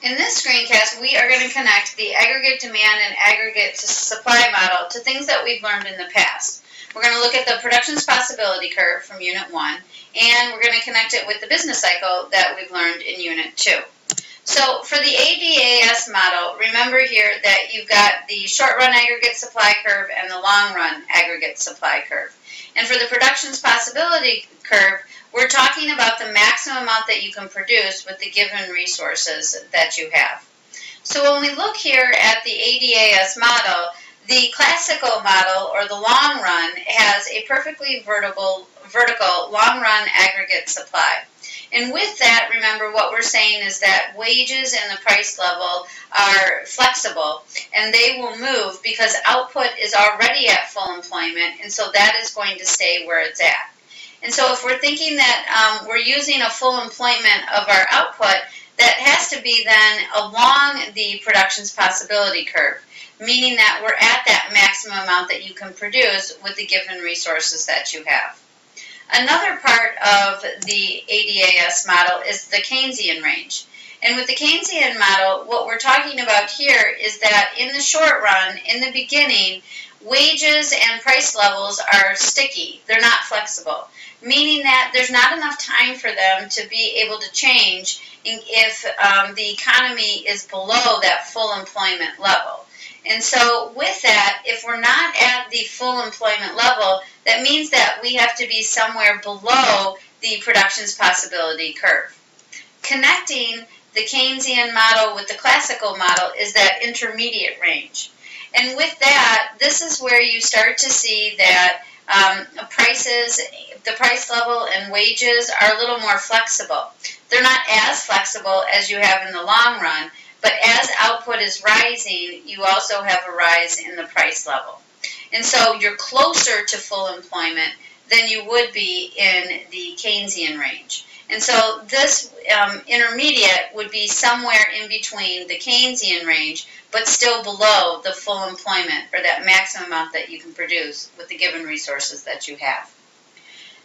In this screencast, we are going to connect the aggregate demand and aggregate supply model to things that we've learned in the past. We're going to look at the productions possibility curve from Unit 1, and we're going to connect it with the business cycle that we've learned in Unit 2. So for the ADAS model, remember here that you've got the short-run aggregate supply curve and the long-run aggregate supply curve. And for the productions possibility curve, we're talking about the maximum amount that you can produce with the given resources that you have. So when we look here at the ADAS model, the classical model, or the long run, has a perfectly vertical, vertical long run aggregate supply. And with that, remember what we're saying is that wages and the price level are flexible and they will move because output is already at full employment and so that is going to stay where it's at. And so if we're thinking that um, we're using a full employment of our output, that has to be then along the productions possibility curve, meaning that we're at that maximum amount that you can produce with the given resources that you have. Another part of the ADAS model is the Keynesian range. And with the Keynesian model, what we're talking about here is that in the short run, in the beginning, wages and price levels are sticky. They're not flexible meaning that there's not enough time for them to be able to change if um, the economy is below that full employment level. And so with that, if we're not at the full employment level, that means that we have to be somewhere below the productions possibility curve. Connecting the Keynesian model with the classical model is that intermediate range. And with that, this is where you start to see that um, prices, the price level and wages are a little more flexible. They're not as flexible as you have in the long run, but as output is rising, you also have a rise in the price level. And so you're closer to full employment than you would be in the Keynesian range. And so this um, intermediate would be somewhere in between the Keynesian range, but still below the full employment or that maximum amount that you can produce with the given resources that you have.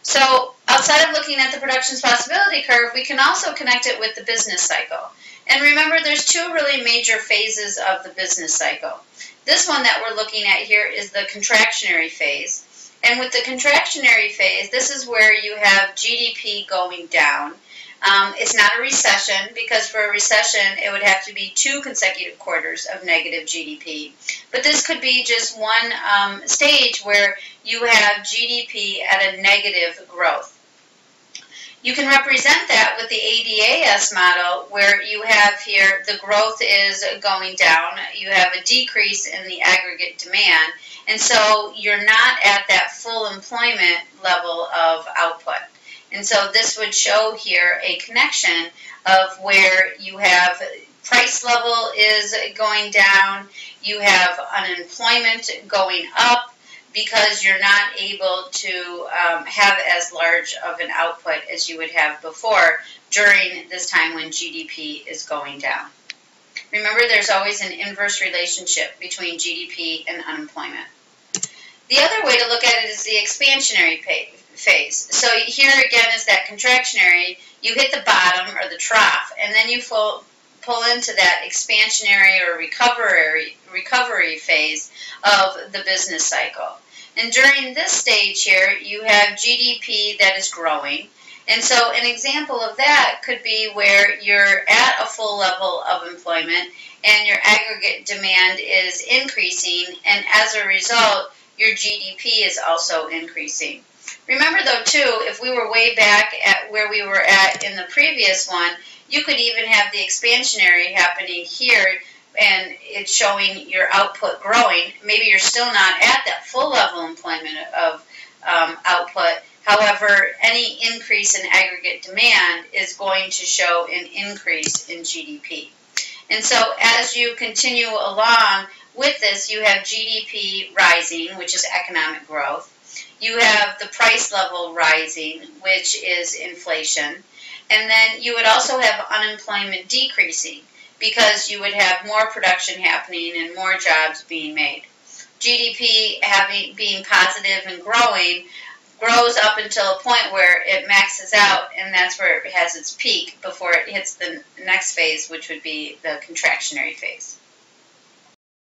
So outside of looking at the productions possibility curve, we can also connect it with the business cycle. And remember, there's two really major phases of the business cycle. This one that we're looking at here is the contractionary phase. And with the contractionary phase, this is where you have GDP going down. Um, it's not a recession because for a recession it would have to be two consecutive quarters of negative GDP. But this could be just one um, stage where you have GDP at a negative growth. You can represent that with the ADAS model where you have here the growth is going down, you have a decrease in the aggregate demand, and so you're not at that full employment level of output. And so this would show here a connection of where you have price level is going down, you have unemployment going up, because you're not able to um, have as large of an output as you would have before during this time when GDP is going down. Remember, there's always an inverse relationship between GDP and unemployment. The other way to look at it is the expansionary phase. So here again is that contractionary. You hit the bottom or the trough, and then you pull, pull into that expansionary or recovery, recovery phase of the business cycle. And during this stage here, you have GDP that is growing. And so an example of that could be where you're at a full level of employment and your aggregate demand is increasing, and as a result, your GDP is also increasing. Remember though too, if we were way back at where we were at in the previous one, you could even have the expansionary happening here and it's showing your output growing, maybe you're still not at that full level employment of um, output. However, any increase in aggregate demand is going to show an increase in GDP. And so as you continue along with this, you have GDP rising, which is economic growth. You have the price level rising, which is inflation. And then you would also have unemployment decreasing because you would have more production happening and more jobs being made. GDP having being positive and growing grows up until a point where it maxes out, and that's where it has its peak before it hits the next phase, which would be the contractionary phase.